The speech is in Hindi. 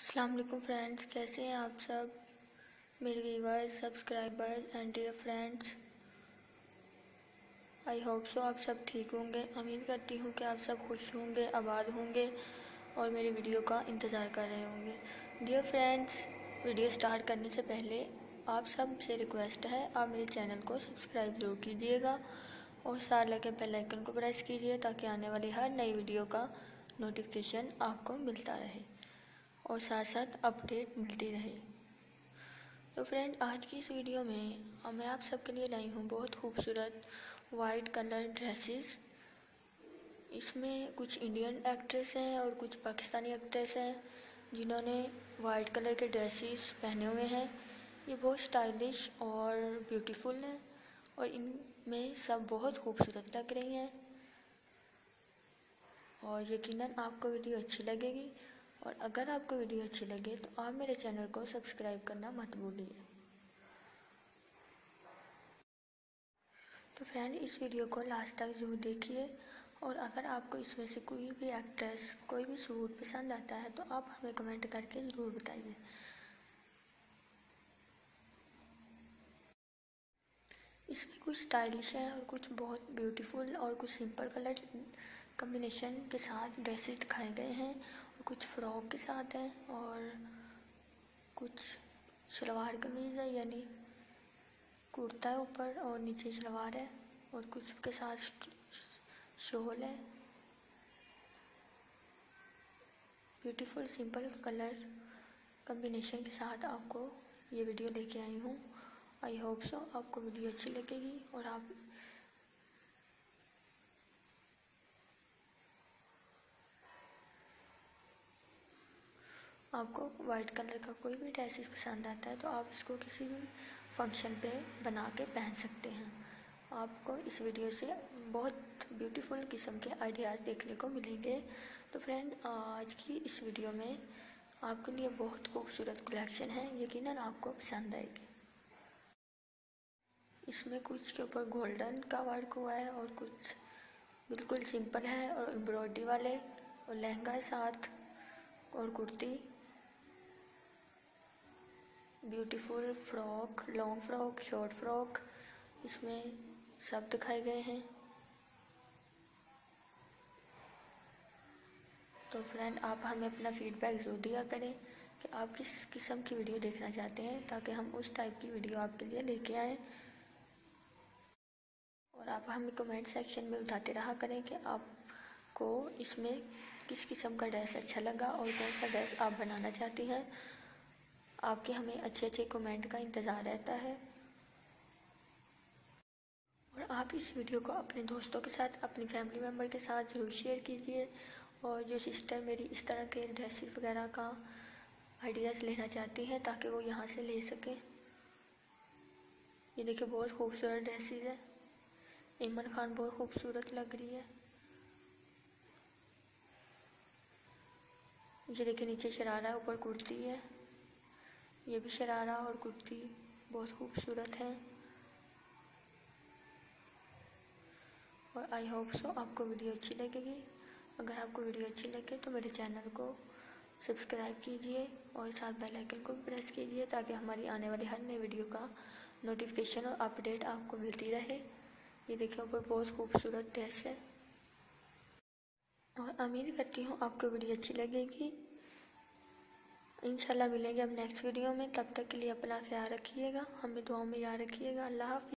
अस्सलाम वालेकुम फ्रेंड्स, कैसे हैं आप सब? मेरे viewers, subscribers and dear friends I hope so आप सब ठीक होंगे। उम्मीद करती हूँ कि आप सब खुश होंगे, आबाद होंगे और मेरी वीडियो का इंतज़ार कर रहे होंगे। डियर फ्रेंड्स वीडियो स्टार्ट करने से पहले आप सबसे रिक्वेस्ट है, आप मेरे चैनल को सब्सक्राइब ज़रूर कीजिएगा और साथ लगे बेल आइकन को प्रेस कीजिए ताकि आने वाली हर नई वीडियो का नोटिफिकेशन आपको मिलता रहे। और साथ साथ अपडेट मिलती रहे। तो फ्रेंड आज की इस वीडियो में मैं आप सबके लिए लाई हूँ बहुत खूबसूरत वाइट कलर ड्रेसेस इसमें कुछ इंडियन एक्ट्रेस हैं और कुछ पाकिस्तानी एक्ट्रेस हैं, जिन्होंने वाइट कलर के ड्रेसेस पहने हुए हैं। ये बहुत स्टाइलिश और ब्यूटीफुल हैं और इनमें सब बहुत खूबसूरत लग रही हैं। और यकीनन आपको वीडियो अच्छी लगेगी। और अगर आपको वीडियो अच्छी लगे तो आप मेरे चैनल को सब्सक्राइब करना मत भूलिए। तो फ्रेंड, इस वीडियो को लास्ट तक ज़रूर देखिए और अगर आपको इसमें से कोई भी एक्ट्रेस, कोई भी सूट पसंद आता है तो आप हमें कमेंट करके ज़रूर बताइए। इसमें कुछ स्टाइलिश है और कुछ बहुत ब्यूटीफुल और कुछ सिंपल कलर कम्बिनेशन के साथ ड्रेसेस दिखाए गए हैं कुछ फ्रॉक के साथ हैं और कुछ शलवार कमीज़ है, यानी कुर्ता है ऊपर और नीचे शलवार है और कुछ के साथ शोल है। ब्यूटीफुल सिंपल कलर कम्बिनेशन के साथ आपको ये वीडियो लेके आई हूँ। आई होप सो आपको वीडियो अच्छी लगेगी और आप आपको वाइट कलर का कोई भी ड्रेसेस पसंद आता है तो आप इसको किसी भी फ़ंक्शन पे बना के पहन सकते हैं। आपको इस वीडियो से बहुत ब्यूटीफुल किस्म के आइडियाज़ देखने को मिलेंगे। तो फ्रेंड आज की इस वीडियो में आपके लिए बहुत खूबसूरत कलेक्शन है, यकीनन आपको पसंद आएगी। इसमें कुछ के ऊपर गोल्डन का वर्क हुआ है और कुछ बिल्कुल सिंपल है और एम्ब्रॉयडरी वाले और लहंगा साथ और kurti. Beautiful frock, long frock, short frock, इसमें सब दिखाए गए हैं। तो फ्रेंड आप हमें अपना फीडबैक ज़रूर दिया करें कि आप किस किस्म की वीडियो देखना चाहते हैं, ताकि हम उस टाइप की वीडियो आपके लिए लेके आए। और आप हमें कमेंट सेक्शन में बताते रहा करें कि आपको इसमें किस किस्म का ड्रेस अच्छा लगा और कौन सा ड्रेस आप बनाना चाहती हैं। आपके हमें अच्छे अच्छे कमेंट का इंतज़ार रहता है। और आप इस वीडियो को अपने दोस्तों के साथ, अपनी फैमिली मेंबर के साथ ज़रूर शेयर कीजिए। और जो सिस्टर मेरी इस तरह के ड्रेसेस वगैरह का आइडियाज़ लेना चाहती हैं, ताकि वो यहाँ से ले सकें। ये देखिए, बहुत खूबसूरत ड्रेसेस है। ईमन खान बहुत खूबसूरत लग रही है। ये देखिए, नीचे शरारा ऊपर कुर्ती है। ये भी शरारा और कुर्ती बहुत खूबसूरत है। और आई होप सो आपको वीडियो अच्छी लगेगी। अगर आपको वीडियो अच्छी लगे तो मेरे चैनल को सब्सक्राइब कीजिए और साथ बेल आइकन को प्रेस कीजिए ताकि हमारी आने वाली हर नई वीडियो का नोटिफिकेशन और अपडेट आपको मिलती रहे। ये देखिए ऊपर बहुत खूबसूरत ड्रेस है। और उम्मीद करती हूँ आपको वीडियो अच्छी लगेगी। इंशाल्लाह मिलेंगे अब नेक्स्ट वीडियो में। तब तक के लिए अपना ख्याल रखिएगा। हमें दुआओं में याद रखिएगा। अल्लाह हाफि